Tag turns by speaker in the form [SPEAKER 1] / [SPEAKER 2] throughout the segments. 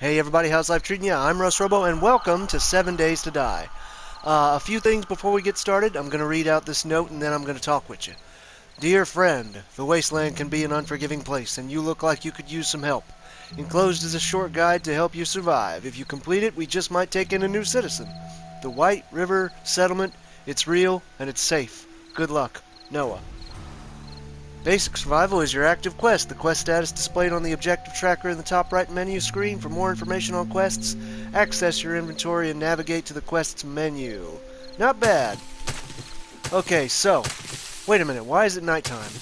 [SPEAKER 1] Hey everybody, how's life treating you? I'm Russ Robo, and welcome to 7 Days to Die. Uh, a few things before we get started. I'm going to read out this note, and then I'm going to talk with you. Dear friend, the wasteland can be an unforgiving place, and you look like you could use some help. Enclosed is a short guide to help you survive. If you complete it, we just might take in a new citizen. The White River Settlement, it's real, and it's safe. Good luck. Noah. Basic Survival is your active quest. The quest status displayed on the objective tracker in the top right menu screen. For more information on quests, access your inventory and navigate to the quests menu. Not bad. Okay, so, wait a minute. Why is it nighttime?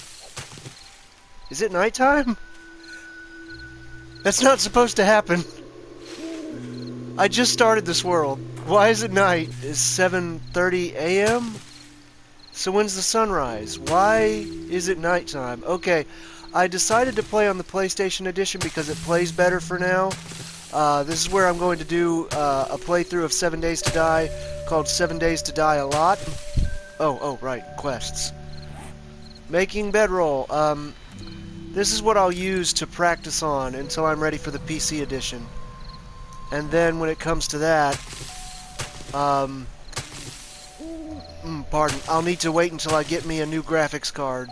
[SPEAKER 1] Is it nighttime? That's not supposed to happen. I just started this world. Why is it night? Is 7:30 a.m.? So when's the sunrise? Why is it nighttime? Okay, I decided to play on the PlayStation Edition because it plays better for now. Uh, this is where I'm going to do uh, a playthrough of 7 Days to Die called 7 Days to Die a Lot. Oh, oh, right, quests. Making bedroll. Um, this is what I'll use to practice on until I'm ready for the PC edition. And then when it comes to that, um, pardon. I'll need to wait until I get me a new graphics card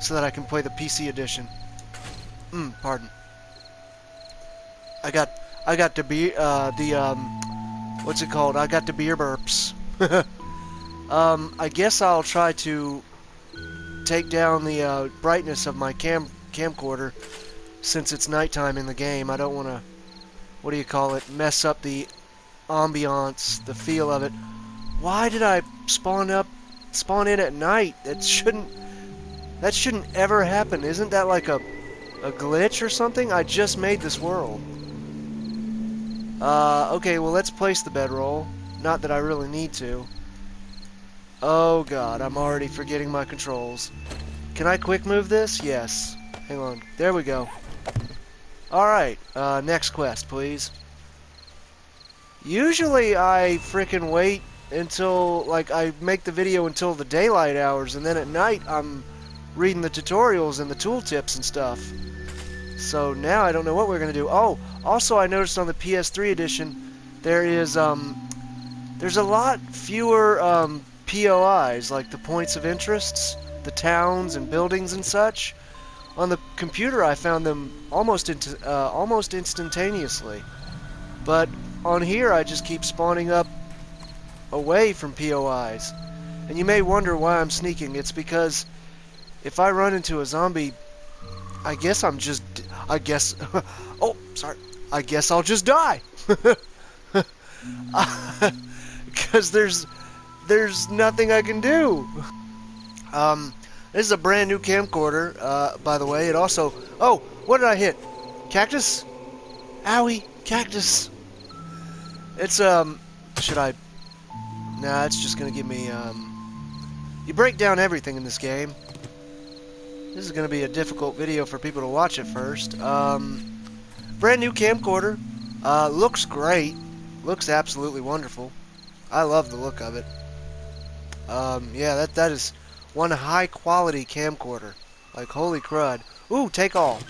[SPEAKER 1] so that I can play the PC edition. Mm, pardon. I got I got the beer uh, the um what's it called? I got the beer burps. um, I guess I'll try to take down the uh, brightness of my cam camcorder since it's nighttime in the game. I don't want to what do you call it? Mess up the ambiance, the feel of it. Why did I spawn up, spawn in at night? That shouldn't, that shouldn't ever happen. Isn't that like a, a glitch or something? I just made this world. Uh, okay, well let's place the bedroll. Not that I really need to. Oh god, I'm already forgetting my controls. Can I quick move this? Yes. Hang on. There we go. Alright, uh, next quest, please. Usually I frickin' wait until like I make the video until the daylight hours and then at night I'm reading the tutorials and the tooltips and stuff. So now I don't know what we're to do. Oh, also I noticed on the PS3 edition there is um there's a lot fewer um POIs like the points of interests, the towns and buildings and such. On the computer I found them almost uh, almost instantaneously. But on here I just keep spawning up away from POIs. And you may wonder why I'm sneaking. It's because if I run into a zombie, I guess I'm just... I guess... oh, sorry. I guess I'll just die. Because there's... There's nothing I can do. Um, this is a brand new camcorder, uh, by the way. It also... Oh, what did I hit? Cactus? Owie, cactus. It's, um... Should I Nah, it's just gonna give me, um... You break down everything in this game. This is gonna be a difficult video for people to watch at first. Um... Brand new camcorder. Uh, looks great. Looks absolutely wonderful. I love the look of it. Um, yeah, that, that is one high-quality camcorder. Like, holy crud. Ooh, take all.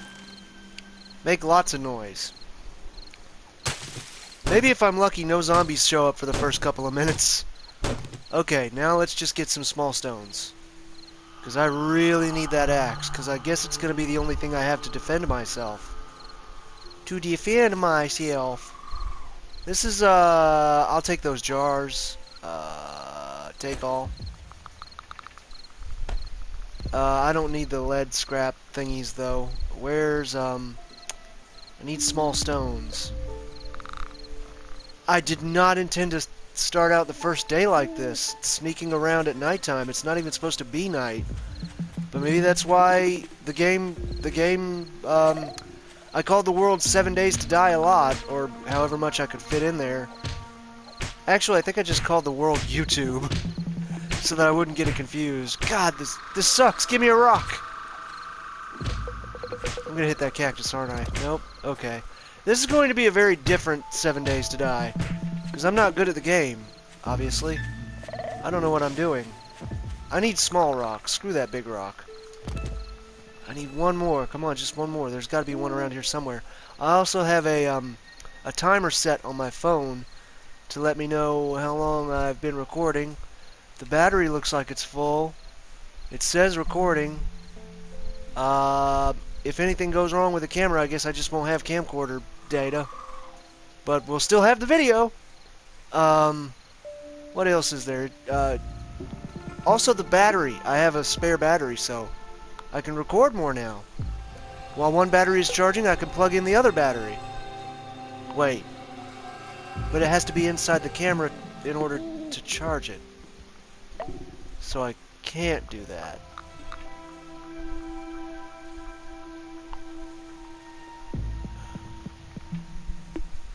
[SPEAKER 1] Make lots of noise. Maybe if I'm lucky, no zombies show up for the first couple of minutes. Okay, now let's just get some small stones. Because I really need that axe, because I guess it's going to be the only thing I have to defend myself. To defend myself. This is, uh, I'll take those jars. Uh, take all. Uh, I don't need the lead scrap thingies, though. Where's, um, I need small stones. I did not intend to start out the first day like this, sneaking around at nighttime. It's not even supposed to be night. But maybe that's why the game, the game, um, I called the world Seven Days to Die a lot, or however much I could fit in there. Actually, I think I just called the world YouTube, so that I wouldn't get it confused. God, this this sucks. Give me a rock. I'm gonna hit that cactus, aren't I? Nope. Okay. This is going to be a very different Seven Days to Die. Because I'm not good at the game, obviously. I don't know what I'm doing. I need small rocks. Screw that big rock. I need one more. Come on, just one more. There's got to be one around here somewhere. I also have a um, a timer set on my phone to let me know how long I've been recording. The battery looks like it's full. It says recording. Uh, if anything goes wrong with the camera, I guess I just won't have camcorder data. But we'll still have the video. Um, what else is there? Uh, also the battery. I have a spare battery, so I can record more now. While one battery is charging, I can plug in the other battery. Wait. But it has to be inside the camera in order to charge it. So I can't do that.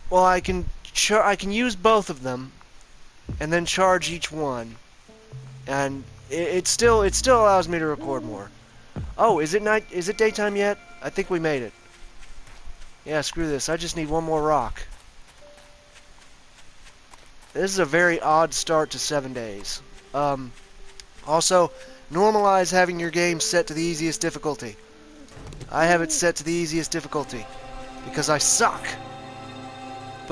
[SPEAKER 1] Well, I can I can use both of them and then charge each one. And it, it still it still allows me to record more. Oh, is it night is it daytime yet? I think we made it. Yeah, screw this. I just need one more rock. This is a very odd start to seven days. Um, also, normalize having your game set to the easiest difficulty. I have it set to the easiest difficulty because I suck.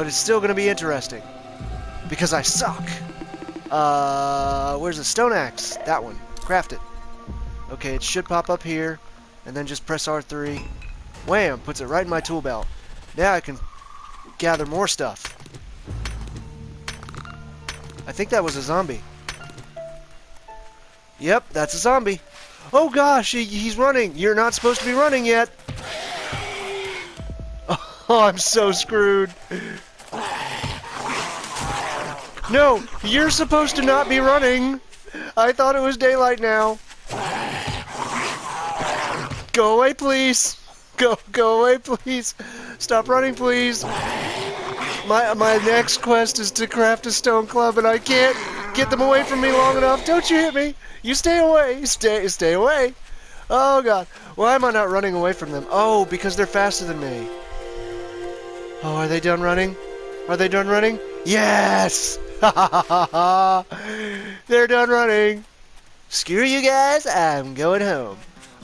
[SPEAKER 1] But it's still going to be interesting because I suck. Uh, where's the stone axe? That one. Craft it. Okay, it should pop up here, and then just press R3. Wham! Puts it right in my tool belt. Now I can gather more stuff. I think that was a zombie. Yep, that's a zombie. Oh gosh, he, he's running. You're not supposed to be running yet. Oh, I'm so screwed. No, you're supposed to not be running. I thought it was daylight now. Go away, please. Go, go away, please. Stop running, please. My my next quest is to craft a stone club, and I can't get them away from me long enough. Don't you hit me. You stay away. Stay, stay away. Oh, God. Why am I not running away from them? Oh, because they're faster than me. Oh, are they done running? Are they done running? Yes! They're done running. Screw you guys, I'm going home.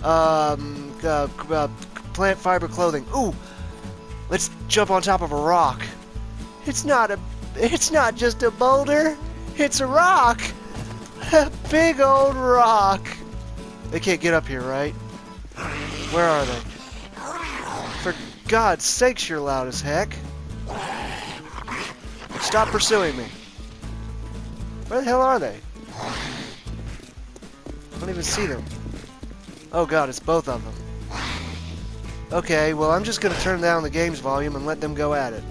[SPEAKER 1] Um, uh, uh, plant fiber clothing. Ooh, let's jump on top of a rock. It's not a, it's not just a boulder. It's a rock. A big old rock. They can't get up here, right? Where are they? For God's sakes, you're loud as heck. Stop pursuing me. Where the hell are they? I don't even see them. Oh god, it's both of them. Okay, well I'm just gonna turn down the game's volume and let them go at it.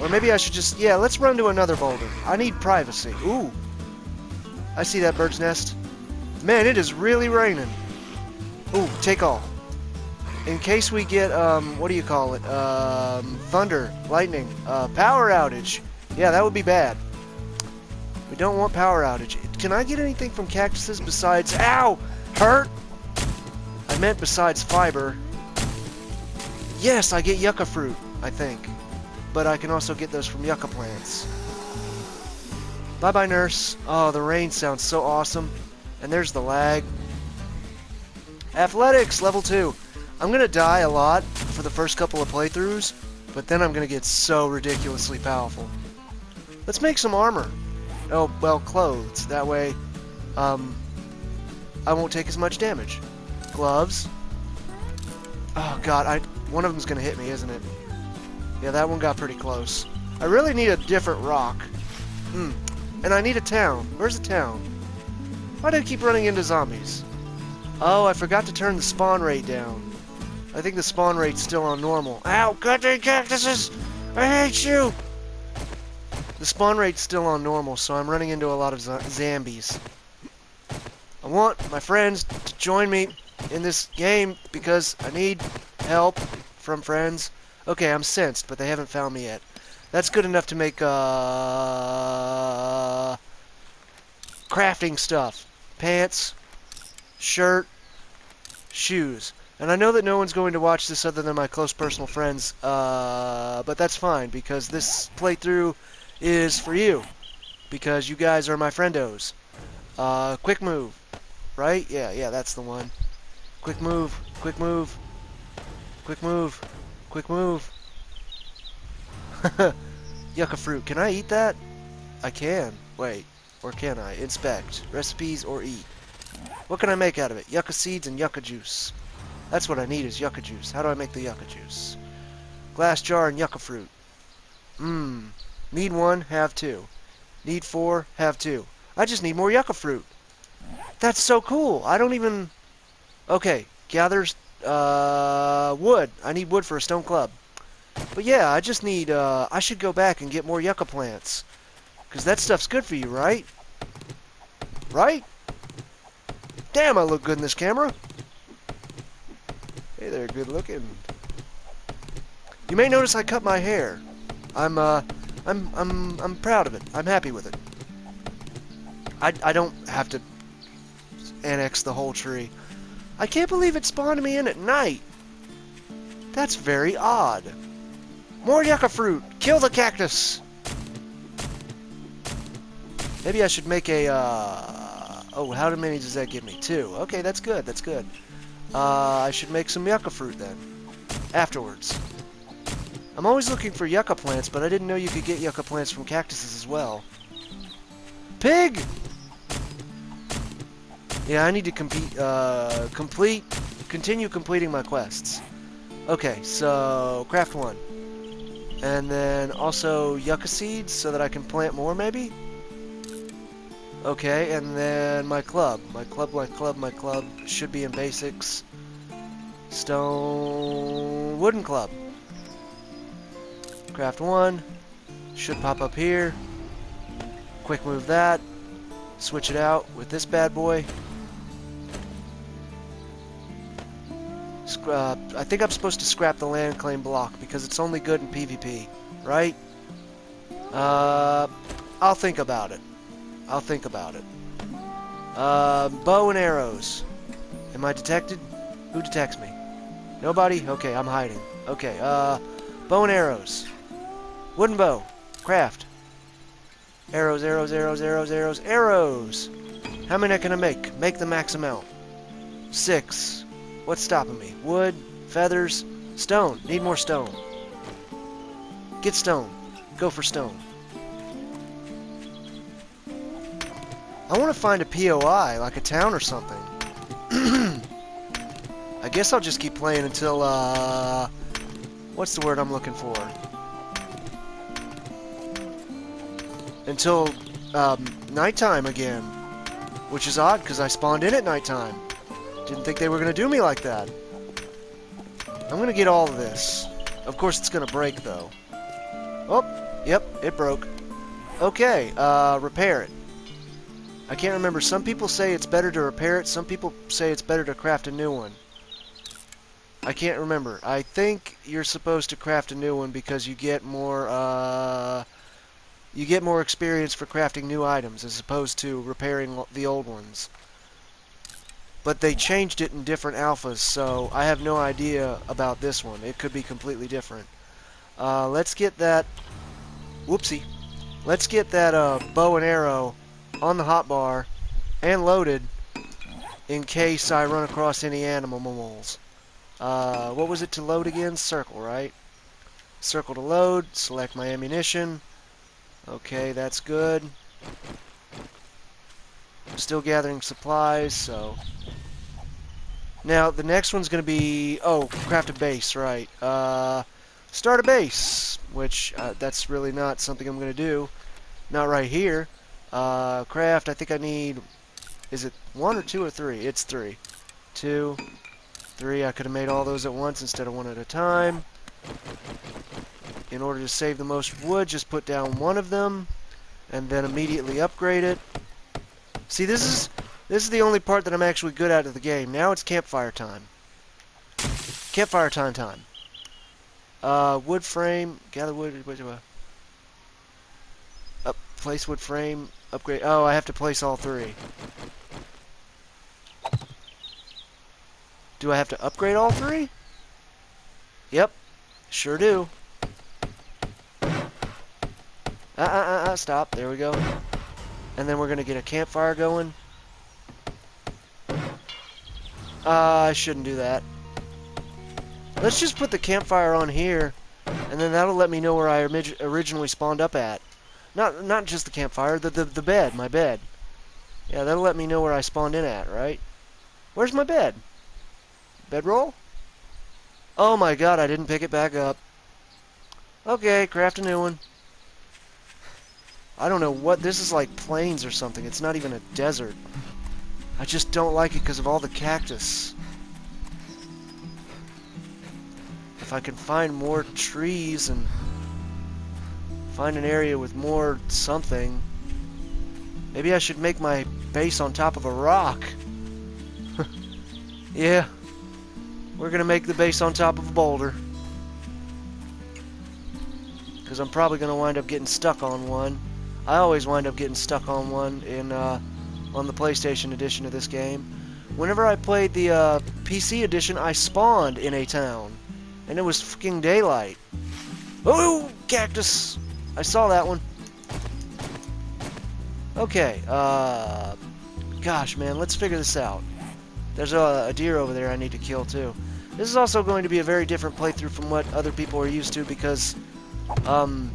[SPEAKER 1] Or maybe I should just... Yeah, let's run to another boulder. I need privacy. Ooh. I see that bird's nest. Man, it is really raining. Ooh, take all. In case we get, um, what do you call it? Um, thunder, lightning, uh, power outage. Yeah, that would be bad. We don't want power outage. Can I get anything from cactuses besides... Ow! Hurt! I meant besides fiber. Yes, I get yucca fruit, I think. But I can also get those from yucca plants. Bye-bye, nurse. Oh, the rain sounds so awesome. And there's the lag. Athletics, level 2. I'm going to die a lot for the first couple of playthroughs, but then I'm going to get so ridiculously powerful. Let's make some armor. Oh, well, clothes. That way, um, I won't take as much damage. Gloves. Oh, God, I one of them's to hit me, isn't it? Yeah, that one got pretty close. I really need a different rock. Hmm. And I need a town. Where's the town? Why do I keep running into zombies? Oh, I forgot to turn the spawn rate down. I think the spawn rate's still on normal. Ow, goddamn cactuses! I hate you! The spawn rate's still on normal, so I'm running into a lot of zombies. I want my friends to join me in this game because I need help from friends. Okay, I'm sensed, but they haven't found me yet. That's good enough to make, uh... Crafting stuff. Pants. Shirt. Shoes. And I know that no one's going to watch this other than my close personal friends, uh, but that's fine, because this playthrough is for you because you guys are my friendos. Uh, quick move, right? Yeah, yeah, that's the one. Quick move, quick move, quick move, quick move. yucca fruit. Can I eat that? I can. Wait. Or can I? Inspect. Recipes or eat. What can I make out of it? Yucca seeds and yucca juice. That's what I need is yucca juice. How do I make the yucca juice? Glass jar and yucca fruit. Mmm. Need one, have two. Need four, have two. I just need more yucca fruit. That's so cool. I don't even... Okay, gathers uh, wood. I need wood for a stone club. But yeah, I just need, uh, I should go back and get more yucca plants. Because that stuff's good for you, right? Right? Damn, I look good in this camera. Hey there, good looking. You may notice I cut my hair. I'm, uh, I'm, I'm, I'm proud of it. I'm happy with it. I, I don't have to annex the whole tree. I can't believe it spawned me in at night. That's very odd. More yucca fruit! Kill the cactus! Maybe I should make a, uh... Oh, how many does that give me? Two. Okay, that's good, that's good. Uh, I should make some yucca fruit then. Afterwards. I'm always looking for yucca plants, but I didn't know you could get yucca plants from cactuses as well. Pig! Yeah, I need to compete, uh, complete, continue completing my quests. Okay, so, craft one. And then also yucca seeds so that I can plant more, maybe? Okay, and then my club. My club, my club, my club should be in basics. Stone... Wooden club. Craft one. Should pop up here. Quick move that. Switch it out with this bad boy. I think I'm supposed to scrap the land claim block because it's only good in PvP, right? Uh, I'll think about it. I'll think about it. Uh, bow and arrows. Am I detected? Who detects me? Nobody? Okay, I'm hiding. Okay, uh, bow and arrows. Wooden bow. Craft. Arrows, arrows, arrows, arrows, arrows, arrows! How many I can I make? Make the max amount. Six. What's stopping me? Wood, feathers, stone. Need more stone. Get stone. Go for stone. I want to find a POI, like a town or something. I guess I'll just keep playing until, uh... What's the word I'm looking for? Until, um, nighttime again. Which is odd, because I spawned in at nighttime. Didn't think they were going to do me like that. I'm going to get all of this. Of course, it's going to break, though. Oh, yep, it broke. Okay, uh, repair it. I can't remember. Some people say it's better to repair it. Some people say it's better to craft a new one. I can't remember. I think you're supposed to craft a new one because you get more, uh, you get more experience for crafting new items as opposed to repairing the old ones but they changed it in different alphas, so I have no idea about this one. It could be completely different. Uh, let's get that... Whoopsie. Let's get that uh, bow and arrow on the hotbar and loaded in case I run across any animal. Uh, what was it to load again? Circle, right? Circle to load. Select my ammunition. Okay, that's good. I'm still gathering supplies, so now, the next one's going to be... Oh, craft a base, right. Uh, start a base, which uh, that's really not something I'm going to do. Not right here. Uh, craft, I think I need... Is it one or two or three? It's three. Two, three. I could have made all those at once instead of one at a time. In order to save the most wood, just put down one of them and then immediately upgrade it. See, this is this is the only part that I'm actually good at of the game. Now it's campfire time. Campfire time time. Uh, wood frame, gather wood, I... Up, place wood frame, upgrade, oh, I have to place all three. Do I have to upgrade all three? Yep, sure do. Uh, uh, uh, uh, stop, there we go. And then we're gonna get a campfire going. Uh, I shouldn't do that. Let's just put the campfire on here And then that'll let me know where I originally spawned up at. Not not just the campfire, the, the, the bed, my bed. Yeah, that'll let me know where I spawned in at, right? Where's my bed? Bedroll? Oh my god, I didn't pick it back up. Okay, craft a new one. I don't know what, this is like plains or something. It's not even a desert. I just don't like it because of all the cactus. If I can find more trees and find an area with more something. Maybe I should make my base on top of a rock. yeah. We're going to make the base on top of a boulder. Because I'm probably going to wind up getting stuck on one. I always wind up getting stuck on one in uh, on the PlayStation edition of this game. Whenever I played the uh, PC edition, I spawned in a town. And it was fucking daylight. Oh, cactus! I saw that one. Okay, uh... Gosh, man, let's figure this out. There's a, a, deer over there I need to kill, too. This is also going to be a very different playthrough from what other people are used to because, um...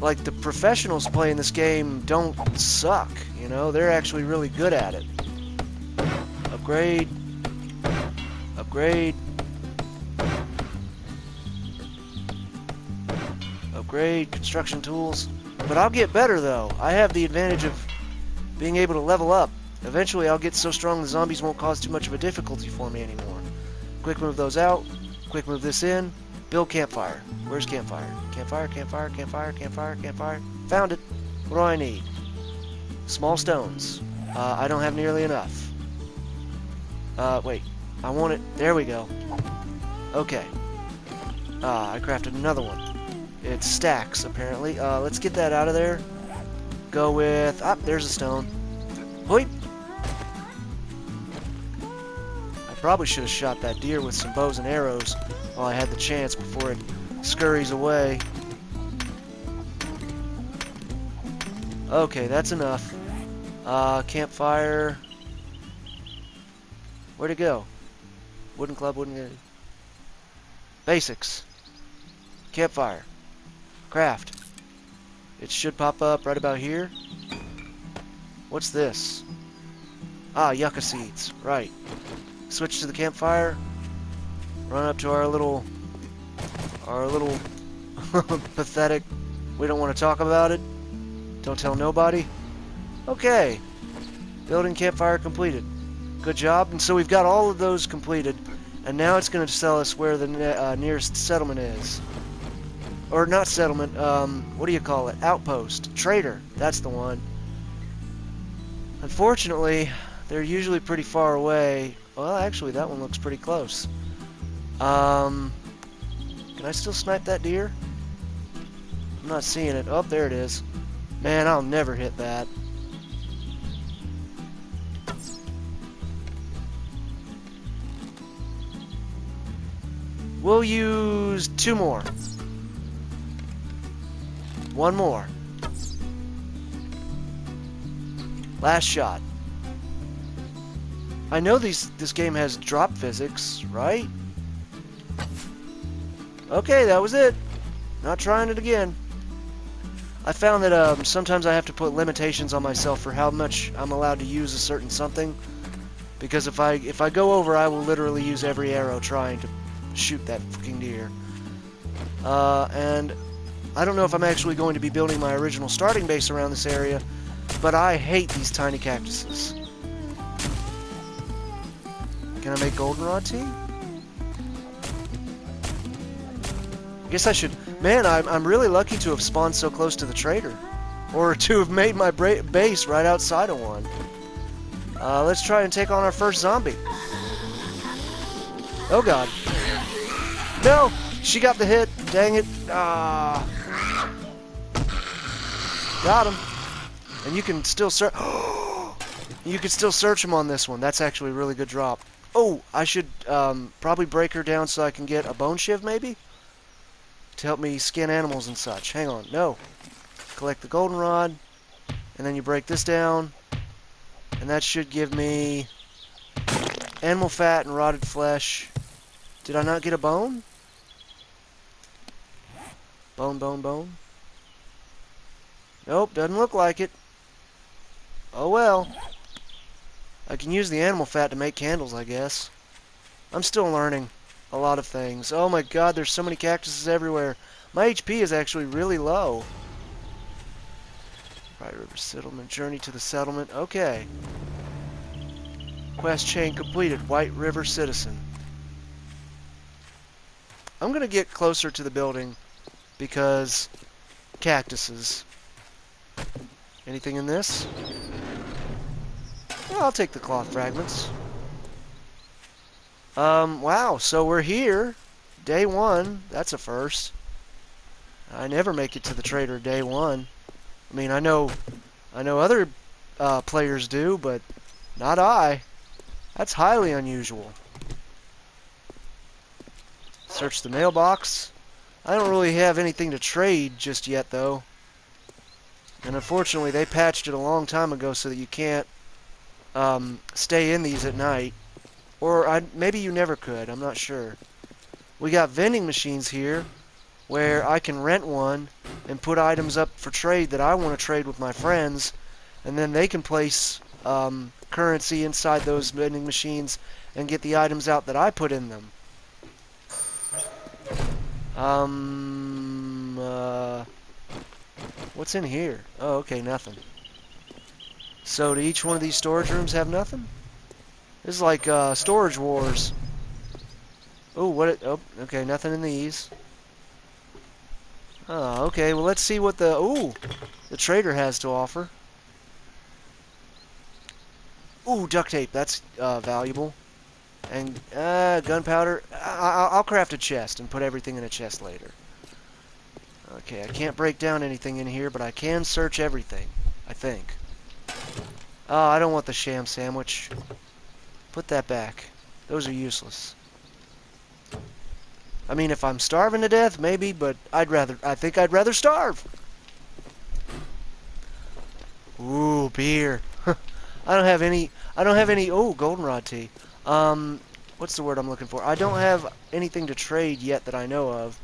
[SPEAKER 1] Like, the professionals playing this game don't suck, you know? They're actually really good at it. Upgrade. Upgrade. upgrade, construction tools. But I'll get better, though. I have the advantage of being able to level up. Eventually, I'll get so strong the zombies won't cause too much of a difficulty for me anymore. Quick move those out. Quick move this in. Build campfire. Where's campfire? Campfire, campfire, campfire, campfire, campfire. Found it. What do I need? Small stones. Uh, I don't have nearly enough. Uh, wait. I want it. There we go. Okay. Ah, I crafted another one. It stacks, apparently. Uh, let's get that out of there. Go with... Ah, there's a stone. Hoip! I probably should have shot that deer with some bows and arrows while I had the chance before it scurries away. Okay, that's enough. Uh, campfire. Where'd it go? Wooden club, wooden... Basics. Campfire. Craft. It should pop up right about here. What's this? Ah, yucca seeds. Right. Switch to the campfire. Run up to our little... Our little... pathetic... We don't want to talk about it. Don't tell nobody. Okay. Building campfire completed. Good job. And so we've got all of those completed. And now it's going to tell us where the ne uh, nearest settlement is or not settlement, um, what do you call it? Outpost. Trader. That's the one. Unfortunately, they're usually pretty far away. Well, actually, that one looks pretty close. Um, can I still snipe that deer? I'm not seeing it. Oh, there it is. Man, I'll never hit that. We'll use two more. One more. Last shot. I know these this game has drop physics, right? Okay, that was it. Not trying it again. I found that um, sometimes I have to put limitations on myself for how much I'm allowed to use a certain something. Because if I if I go over, I will literally use every arrow trying to shoot that fucking deer. Uh, and I don't know if I'm actually going to be building my original starting base around this area, but I hate these tiny cactuses. Can I make goldenrod tea? Guess I should... Man, I'm, I'm really lucky to have spawned so close to the trader. Or to have made my base right outside of one. Uh, let's try and take on our first zombie. Oh god. No! She got the hit. Dang it. Ah. Got him. And you can still search. you can still search him on this one. That's actually a really good drop. Oh, I should um, probably break her down so I can get a bone shiv, maybe? To help me skin animals and such. Hang on. No. Collect the goldenrod. And then you break this down. And that should give me animal fat and rotted flesh. Did I not get a bone? Bone, bone, bone. Nope, doesn't look like it. Oh well. I can use the animal fat to make candles, I guess. I'm still learning a lot of things. Oh my god, there's so many cactuses everywhere. My HP is actually really low. White River Settlement, journey to the settlement. Okay. Quest chain completed, White River Citizen. I'm going to get closer to the building because cactuses. Anything in this? Well, I'll take the cloth fragments. Um, wow, so we're here. Day one. That's a first. I never make it to the trader day one. I mean, I know, I know other uh, players do, but not I. That's highly unusual. Search the mailbox. I don't really have anything to trade just yet, though. And unfortunately, they patched it a long time ago so that you can't um, stay in these at night. Or I, maybe you never could. I'm not sure. We got vending machines here where I can rent one and put items up for trade that I want to trade with my friends. And then they can place um, currency inside those vending machines and get the items out that I put in them. Um, uh, what's in here? Oh, okay, nothing. So do each one of these storage rooms have nothing? This is like uh, Storage Wars. Oh, what? It, oh, okay, nothing in these. Oh, okay. Well, let's see what the ooh the trader has to offer. Ooh, duct tape. That's uh, valuable. And uh, gunpowder. I I'll craft a chest and put everything in a chest later. Okay, I can't break down anything in here, but I can search everything. I think. Oh, I don't want the sham sandwich. Put that back. Those are useless. I mean, if I'm starving to death, maybe, but I'd rather, I think I'd rather starve. Ooh, beer. I don't have any, I don't have any, oh, goldenrod tea. Um, what's the word I'm looking for? I don't have anything to trade yet that I know of,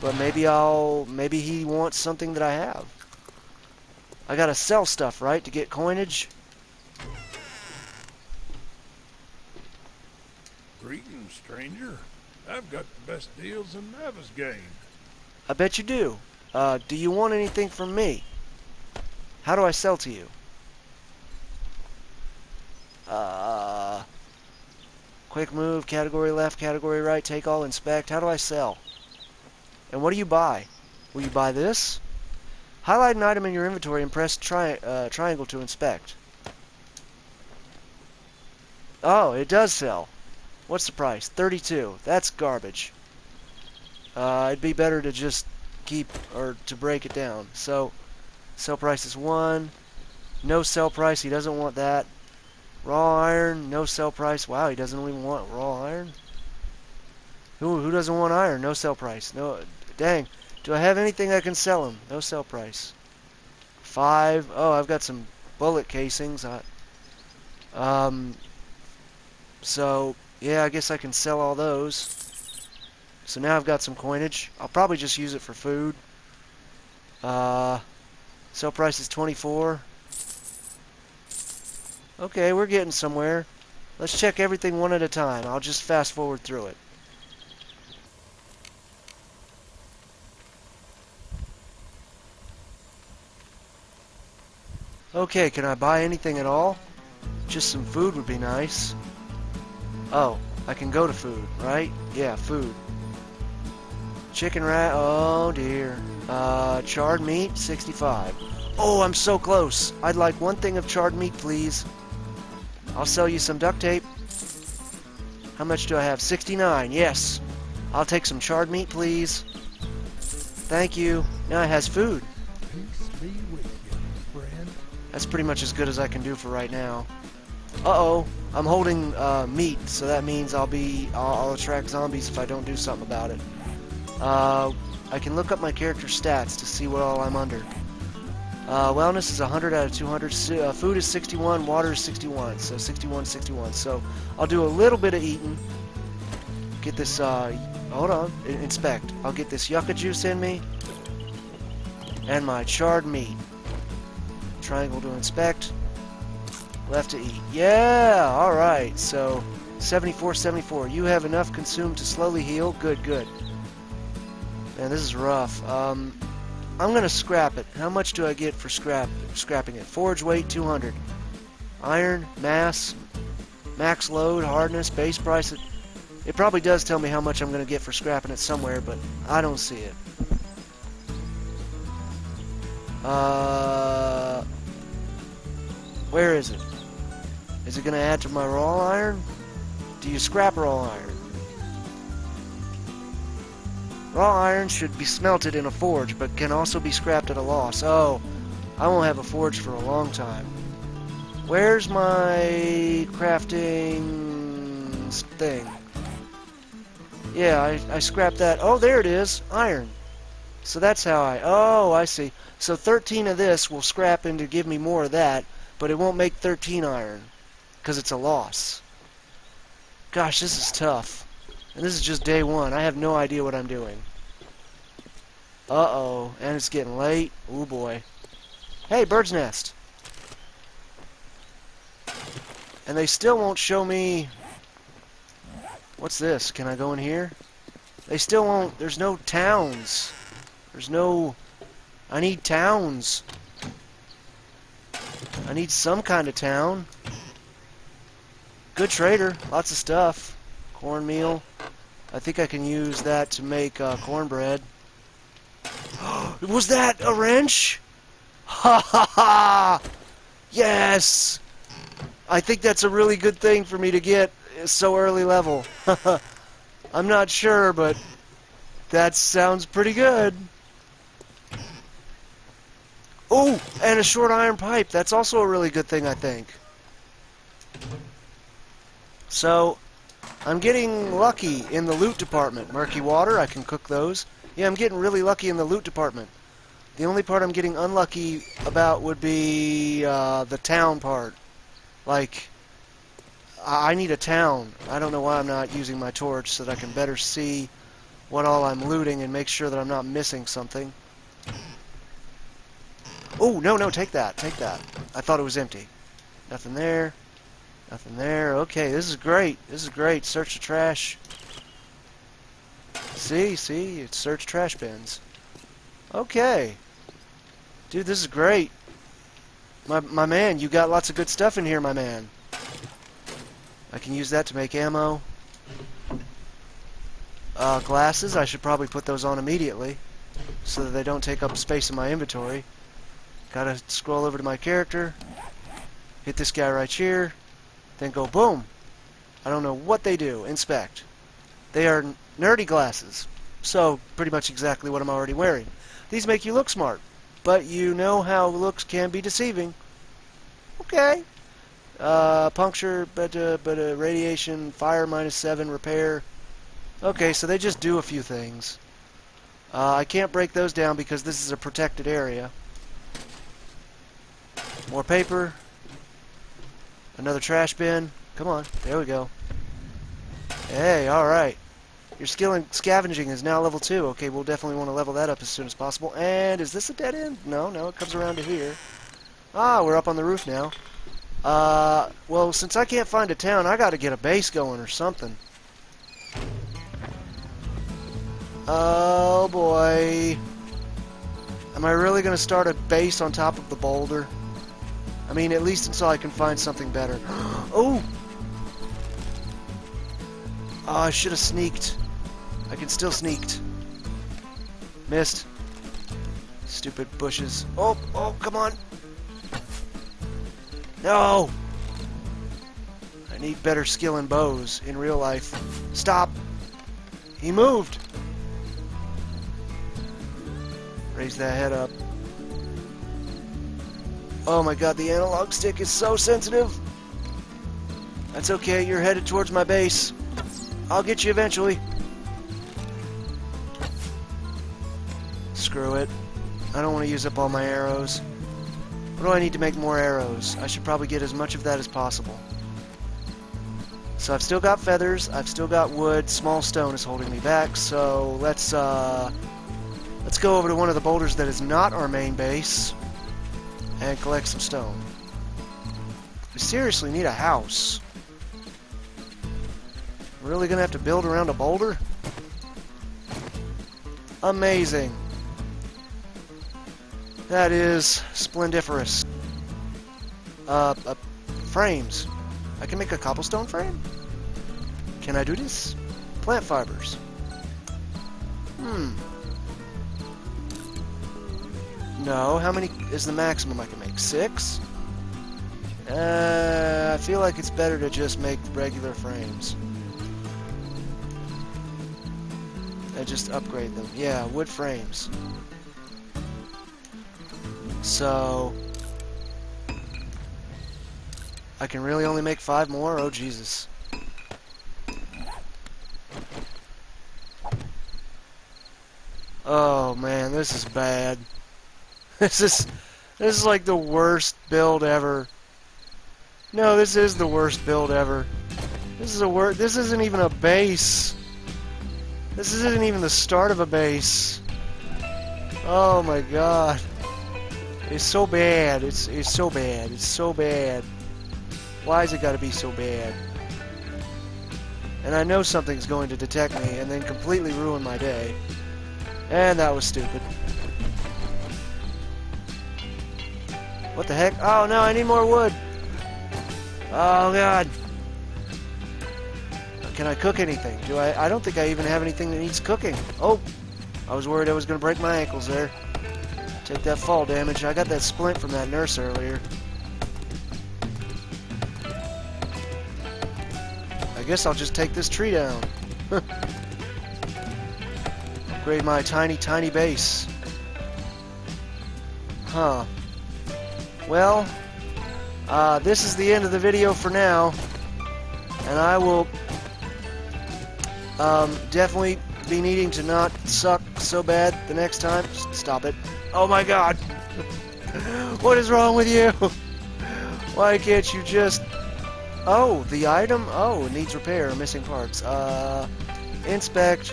[SPEAKER 1] but maybe I'll, maybe he wants something that I have. I gotta sell stuff, right, to get coinage?
[SPEAKER 2] Greetings, stranger. I've got the best deals in Navezgane.
[SPEAKER 1] I bet you do. Uh, do you want anything from me? How do I sell to you? Uh, quick move, category left, category right, take all, inspect. How do I sell? And what do you buy? Will you buy this? Highlight an item in your inventory and press tri uh, triangle to inspect. Oh, it does sell. What's the price? 32. That's garbage. Uh, it'd be better to just keep, or to break it down. So, sell price is 1. No sell price, he doesn't want that. Raw iron, no sell price. Wow, he doesn't even want raw iron. Who, who doesn't want iron? No sell price. No, dang. Do I have anything I can sell him? No sell price. Five. Oh, I've got some bullet casings. I, um, so, yeah, I guess I can sell all those. So now I've got some coinage. I'll probably just use it for food. Uh, sell price is 24. Okay, we're getting somewhere. Let's check everything one at a time. I'll just fast forward through it. Okay, can I buy anything at all? Just some food would be nice. Oh, I can go to food, right? Yeah, food. Chicken rat, oh dear. Uh, charred meat, 65. Oh, I'm so close. I'd like one thing of charred meat, please. I'll sell you some duct tape. How much do I have? 69, yes. I'll take some charred meat, please. Thank you. Now it has food.
[SPEAKER 2] Peace be with you, friend.
[SPEAKER 1] That's pretty much as good as I can do for right now. Uh-oh. I'm holding uh, meat, so that means I'll be I'll, I'll, attract zombies if I don't do something about it. Uh, I can look up my character stats to see what all I'm under. Uh, wellness is 100 out of 200. Uh, food is 61. Water is 61. So 61, 61. So I'll do a little bit of eating. Get this. Uh, hold on. Inspect. I'll get this yucca juice in me. And my charred meat. Triangle to inspect. Left to eat. Yeah, alright. So, 74, 74. You have enough consumed to slowly heal. Good, good. Man, this is rough. Um, I'm gonna scrap it. How much do I get for scrap scrapping it? Forge weight 200. Iron, mass, max load, hardness, base price. It, it probably does tell me how much I'm gonna get for scrapping it somewhere, but I don't see it. Uh, where is it? Is it gonna add to my raw iron? Do you scrap raw iron? Raw iron should be smelted in a forge, but can also be scrapped at a loss. Oh, I won't have a forge for a long time. Where's my crafting thing? Yeah, I, I scrapped that. Oh, there it is. Iron. So that's how I... Oh, I see. So 13 of this will scrap in to give me more of that, but it won't make 13 iron, because it's a loss. Gosh, this is tough. And this is just day one. I have no idea what I'm doing. Uh-oh. And it's getting late. Oh boy. Hey, bird's nest. And they still won't show me... What's this? Can I go in here? They still won't... There's no towns. There's no... I need towns. I need some kind of town. Good trader. Lots of stuff. Cornmeal. I think I can use that to make uh, cornbread. Was that a wrench? Ha ha ha! Yes! I think that's a really good thing for me to get so early level. I'm not sure, but that sounds pretty good. Oh, and a short iron pipe. That's also a really good thing, I think. So, I'm getting lucky in the loot department. Murky water, I can cook those. Yeah, I'm getting really lucky in the loot department. The only part I'm getting unlucky about would be uh, the town part. Like, I need a town. I don't know why I'm not using my torch so that I can better see what all I'm looting and make sure that I'm not missing something. Oh, no, no, take that. Take that. I thought it was empty. Nothing there. Nothing there. Okay, this is great. This is great. Search the trash. See, see? It's search trash bins. Okay. Dude, this is great. My, my man, you got lots of good stuff in here, my man. I can use that to make ammo. Uh, glasses, I should probably put those on immediately so that they don't take up space in my inventory. Gotta scroll over to my character, hit this guy right here, then go boom. I don't know what they do. Inspect. They are nerdy glasses, so pretty much exactly what I'm already wearing. These make you look smart, but you know how looks can be deceiving. Okay. Uh, puncture, but uh, but uh, radiation, fire minus seven, repair. Okay, so they just do a few things. Uh, I can't break those down because this is a protected area. More paper. Another trash bin. Come on. There we go. Hey, alright. Your skill in scavenging is now level 2. Okay, we'll definitely want to level that up as soon as possible. And is this a dead end? No, no, it comes around to here. Ah, we're up on the roof now. Uh, well, since I can't find a town, I gotta get a base going or something. Oh, boy. Am I really gonna start a base on top of the boulder? I mean, at least until I can find something better. oh! Oh, I should have sneaked. I can still sneaked. Missed. Stupid bushes. Oh, oh, come on. No! I need better skill in bows in real life. Stop! He moved! Raise that head up. Oh my god, the analog stick is so sensitive. That's okay, you're headed towards my base. I'll get you eventually. Screw it. I don't want to use up all my arrows. What do I need to make more arrows? I should probably get as much of that as possible. So I've still got feathers, I've still got wood, small stone is holding me back, so let's, uh... Let's go over to one of the boulders that is not our main base and collect some stone. We seriously need a house. Really gonna have to build around a boulder? Amazing. That is splendiferous. Uh, uh, frames. I can make a cobblestone frame? Can I do this? Plant fibers. Hmm. No, how many is the maximum I can make? Six? Uh, I feel like it's better to just make regular frames. And just upgrade them. Yeah, wood frames. So... I can really only make five more? Oh, Jesus. Oh, man, this is bad. This is... This is like the worst build ever. No, this is the worst build ever. This is a wor This isn't even a base. This isn't even the start of a base. Oh my god. It's so bad. It's it's so bad. It's so bad. Why has it got to be so bad? And I know something's going to detect me and then completely ruin my day. And that was stupid. What the heck? Oh no, I need more wood. Oh god. Can I cook anything? Do I? I don't think I even have anything that needs cooking. Oh, I was worried I was going to break my ankles there. Take that fall damage. I got that splint from that nurse earlier. I guess I'll just take this tree down. Upgrade my tiny, tiny base. Huh. Well, uh, this is the end of the video for now. And I will um, definitely be needing to not suck so bad the next time. Stop it. Oh my god. what is wrong with you? Why can't you just... Oh, the item? Oh, it needs repair. Missing parts. Uh, inspect.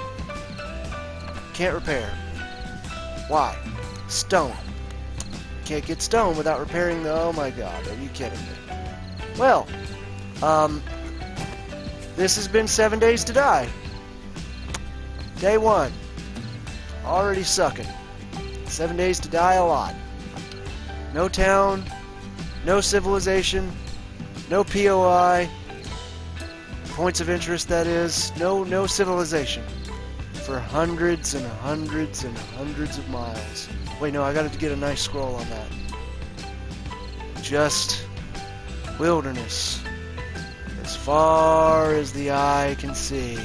[SPEAKER 1] Can't repair. Why? Stone. Can't get stone without repairing the... Oh my god, are you kidding me? Well, um, this has been Seven Days to Die. Day one. Already sucking. Seven Days to Die a lot. No town, no civilization, no POI, points of interest that is, no no civilization for hundreds and hundreds and hundreds of miles. Wait, no, I gotta get a nice scroll on that. Just wilderness. As far as the eye can see.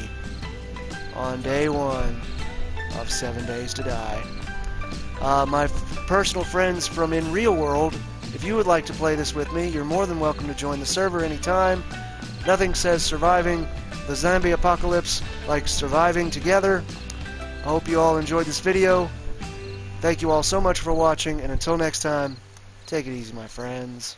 [SPEAKER 1] On day one of Seven Days to Die. Uh, my personal friends from In Real World, if you would like to play this with me, you're more than welcome to join the server anytime. Nothing says surviving the zombie apocalypse like surviving together. I hope you all enjoyed this video. Thank you all so much for watching, and until next time, take it easy, my friends.